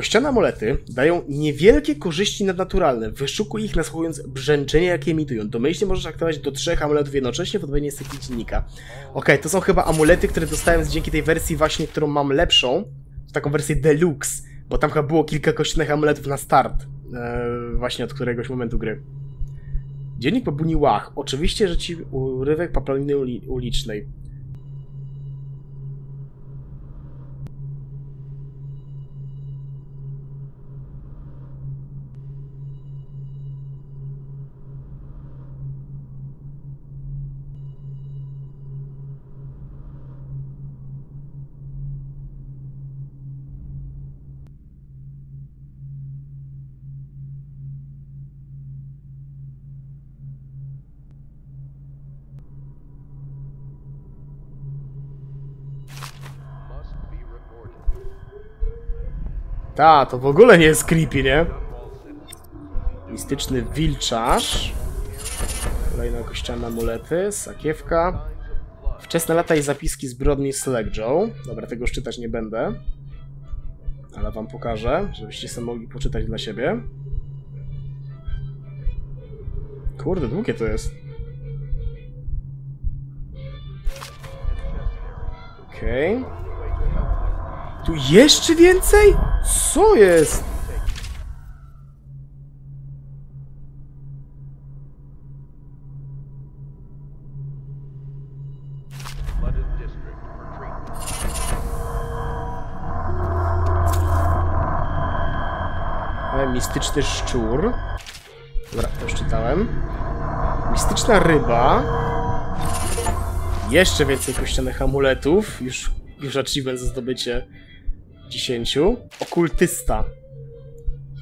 Kościane amulety dają niewielkie korzyści nadnaturalne. Wyszukuj ich nasłuchując brzęczenie, jakie emitują. Domyślnie możesz aktywować do trzech amuletów jednocześnie w odpowiedniej sekcji dziennika. Okej, to są chyba amulety, które dostałem dzięki tej wersji właśnie, którą mam lepszą. Taką wersję deluxe, bo tam chyba było kilka kościanych amuletów na start. Eee, właśnie od któregoś momentu gry. Dziennik Babuni Łach. Oczywiście, że ci urywek paplaniny uli ulicznej. Ta, to w ogóle nie jest creepy, nie? Mistyczny wilczarz. Kolejne kościane amulety, sakiewka. Wczesne lata i zapiski zbrodni Slack Joe. Dobra, tego już czytać nie będę. Ale wam pokażę, żebyście sobie mogli poczytać dla siebie. Kurde, długie to jest. Okej. Okay. Tu jeszcze więcej? Co jest? E, Mistyczny szczur. Dobra, to już czytałem. Mistyczna ryba. Jeszcze więcej kościanych amuletów. Już, już achievement za zdobycie 10. Okultysta.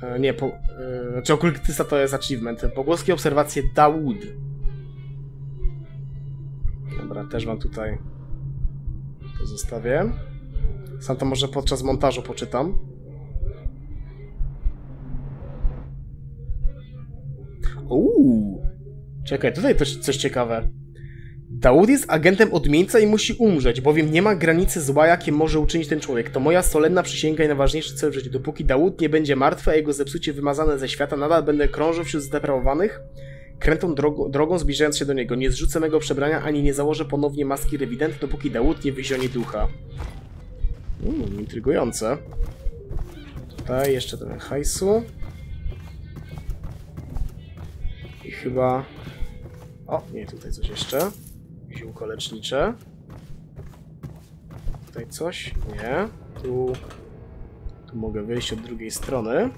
E, nie, po, e, znaczy okultysta to jest achievement. Pogłoskie obserwacje Dawood. Dobra, też wam tutaj to zostawię. Sam to może podczas montażu poczytam. Uuu. Czekaj, tutaj też coś ciekawe. Dawood jest agentem odmieńca i musi umrzeć, bowiem nie ma granicy zła, jakie może uczynić ten człowiek. To moja solenna przysięga i najważniejszy cel w życiu. Dopóki Dawood nie będzie martwy, a jego zepsucie wymazane ze świata, nadal będę krążył wśród zdeprawowanych, krętą drogą, drogą zbliżając się do niego. Nie zrzucę mego przebrania, ani nie założę ponownie maski rewidenta, dopóki Dawood nie wyzionie ducha. Mm, intrygujące. Tutaj jeszcze trochę hajsu. I chyba... O, nie, tutaj coś jeszcze. Ziółko lecznicze. Tutaj coś? Nie. Tu... Tu mogę wyjść od drugiej strony.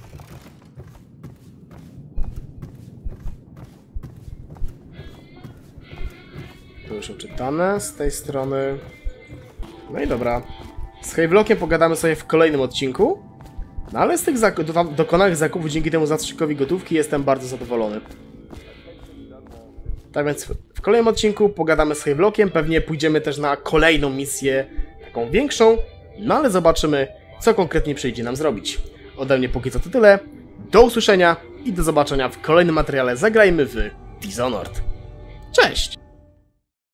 To już oczytane z tej strony. No i dobra. Z Havelockiem pogadamy sobie w kolejnym odcinku. No ale z tych dokonanych zakupów dzięki temu zastrzykowi gotówki jestem bardzo zadowolony. Tak więc w- kolejnym odcinku pogadamy z Havelockiem, pewnie pójdziemy też na kolejną misję, taką większą, no ale zobaczymy, co konkretnie przyjdzie nam zrobić. Ode mnie póki co to tyle, do usłyszenia i do zobaczenia w kolejnym materiale Zagrajmy w Dishonored. Cześć!